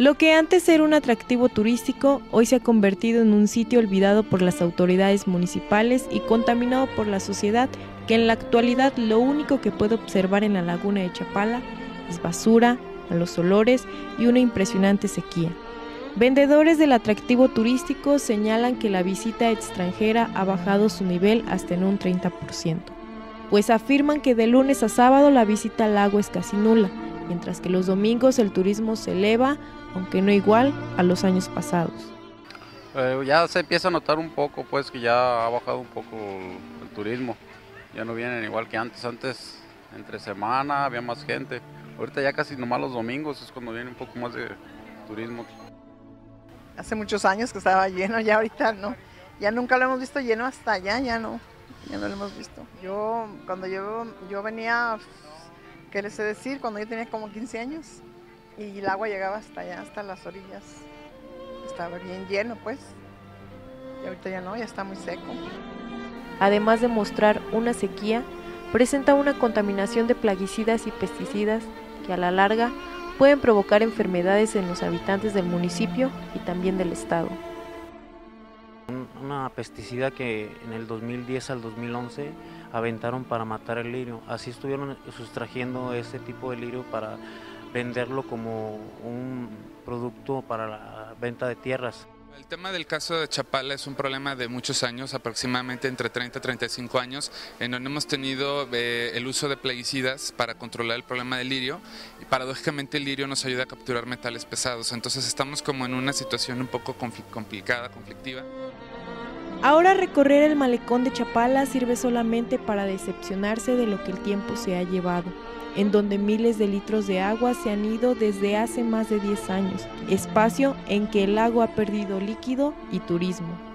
Lo que antes era un atractivo turístico, hoy se ha convertido en un sitio olvidado por las autoridades municipales y contaminado por la sociedad, que en la actualidad lo único que puede observar en la laguna de Chapala es basura, malos olores y una impresionante sequía. Vendedores del atractivo turístico señalan que la visita extranjera ha bajado su nivel hasta en un 30%, pues afirman que de lunes a sábado la visita al lago es casi nula, mientras que los domingos el turismo se eleva aunque no igual a los años pasados. Eh, ya se empieza a notar un poco, pues que ya ha bajado un poco el turismo. Ya no vienen igual que antes. Antes, entre semana, había más gente. Ahorita ya casi nomás los domingos es cuando viene un poco más de turismo. Hace muchos años que estaba lleno, ya ahorita no. Ya nunca lo hemos visto lleno hasta allá, ya no. Ya no lo hemos visto. Yo, cuando yo, yo venía, ¿qué les sé decir? Cuando yo tenía como 15 años, y el agua llegaba hasta allá, hasta las orillas. Estaba bien lleno, pues. Y ahorita ya no, ya está muy seco. Además de mostrar una sequía, presenta una contaminación de plaguicidas y pesticidas que a la larga pueden provocar enfermedades en los habitantes del municipio y también del estado. Una pesticida que en el 2010 al 2011 aventaron para matar el lirio. Así estuvieron sustrayendo ese tipo de lirio para venderlo como un producto para la venta de tierras. El tema del caso de Chapala es un problema de muchos años, aproximadamente entre 30 y 35 años, en donde hemos tenido eh, el uso de plaguicidas para controlar el problema del lirio y paradójicamente el lirio nos ayuda a capturar metales pesados, entonces estamos como en una situación un poco complicada, conflictiva. Ahora recorrer el malecón de Chapala sirve solamente para decepcionarse de lo que el tiempo se ha llevado, en donde miles de litros de agua se han ido desde hace más de 10 años, espacio en que el lago ha perdido líquido y turismo.